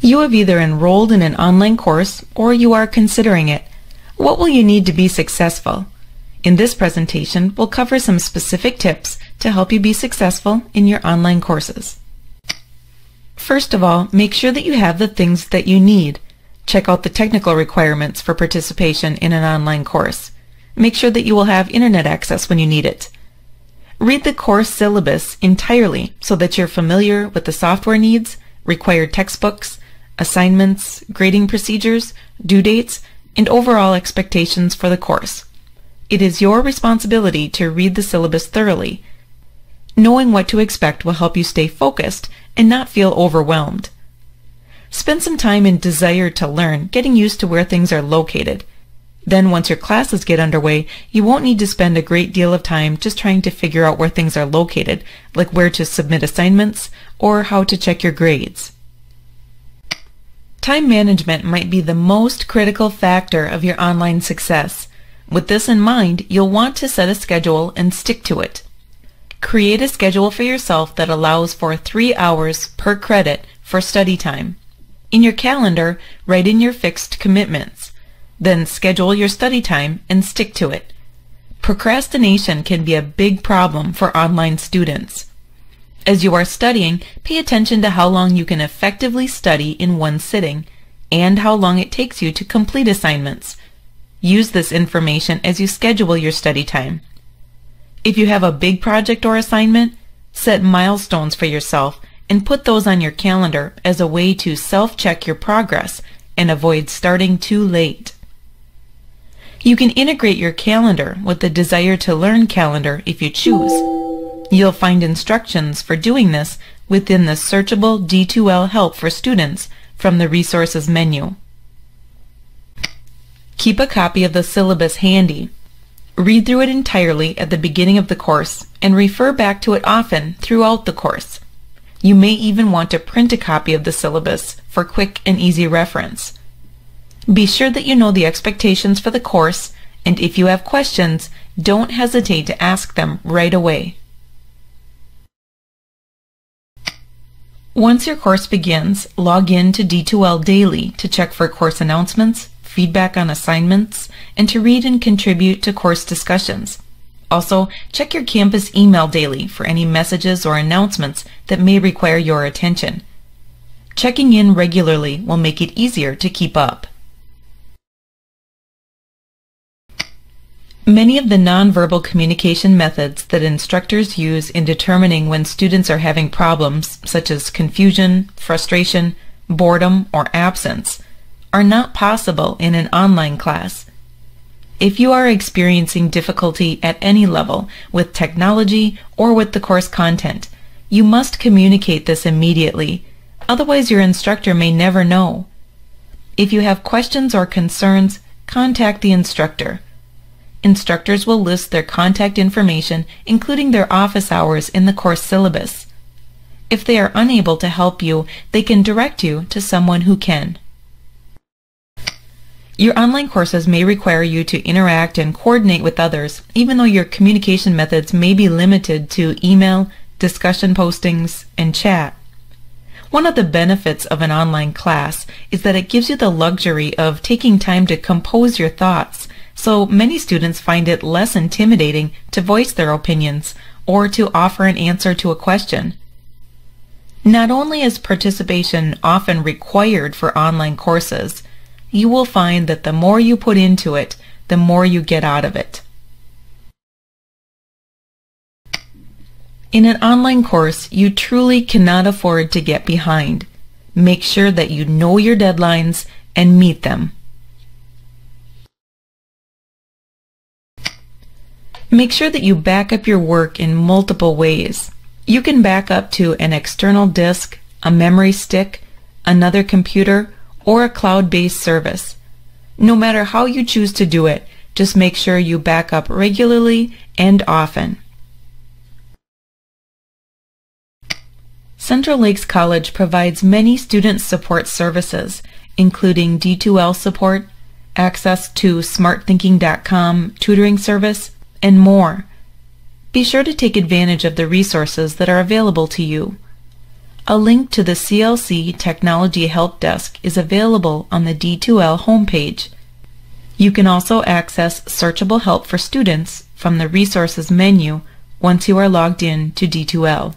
You have either enrolled in an online course or you are considering it. What will you need to be successful? In this presentation, we'll cover some specific tips to help you be successful in your online courses. First of all, make sure that you have the things that you need. Check out the technical requirements for participation in an online course. Make sure that you will have internet access when you need it. Read the course syllabus entirely so that you're familiar with the software needs, required textbooks, assignments, grading procedures, due dates, and overall expectations for the course. It is your responsibility to read the syllabus thoroughly. Knowing what to expect will help you stay focused and not feel overwhelmed. Spend some time in desire to learn, getting used to where things are located. Then once your classes get underway, you won't need to spend a great deal of time just trying to figure out where things are located, like where to submit assignments or how to check your grades. Time management might be the most critical factor of your online success. With this in mind, you'll want to set a schedule and stick to it. Create a schedule for yourself that allows for three hours per credit for study time. In your calendar, write in your fixed commitments. Then schedule your study time and stick to it. Procrastination can be a big problem for online students. As you are studying, pay attention to how long you can effectively study in one sitting and how long it takes you to complete assignments. Use this information as you schedule your study time. If you have a big project or assignment, set milestones for yourself and put those on your calendar as a way to self-check your progress and avoid starting too late. You can integrate your calendar with the Desire to Learn calendar if you choose. You'll find instructions for doing this within the searchable D2L Help for Students from the Resources menu. Keep a copy of the syllabus handy. Read through it entirely at the beginning of the course and refer back to it often throughout the course. You may even want to print a copy of the syllabus for quick and easy reference. Be sure that you know the expectations for the course, and if you have questions, don't hesitate to ask them right away. Once your course begins, log in to D2L Daily to check for course announcements, feedback on assignments, and to read and contribute to course discussions. Also, check your campus email daily for any messages or announcements that may require your attention. Checking in regularly will make it easier to keep up. Many of the nonverbal communication methods that instructors use in determining when students are having problems, such as confusion, frustration, boredom, or absence, are not possible in an online class. If you are experiencing difficulty at any level with technology or with the course content, you must communicate this immediately, otherwise your instructor may never know. If you have questions or concerns, contact the instructor. Instructors will list their contact information, including their office hours, in the course syllabus. If they are unable to help you, they can direct you to someone who can. Your online courses may require you to interact and coordinate with others, even though your communication methods may be limited to email, discussion postings, and chat. One of the benefits of an online class is that it gives you the luxury of taking time to compose your thoughts so many students find it less intimidating to voice their opinions or to offer an answer to a question. Not only is participation often required for online courses, you will find that the more you put into it, the more you get out of it. In an online course, you truly cannot afford to get behind. Make sure that you know your deadlines and meet them. Make sure that you back up your work in multiple ways. You can back up to an external disk, a memory stick, another computer, or a cloud-based service. No matter how you choose to do it, just make sure you back up regularly and often. Central Lakes College provides many student support services, including D2L support, access to smarthinking.com tutoring service, and more. Be sure to take advantage of the resources that are available to you. A link to the CLC Technology Help Desk is available on the D2L homepage. You can also access searchable help for students from the Resources menu once you are logged in to D2L.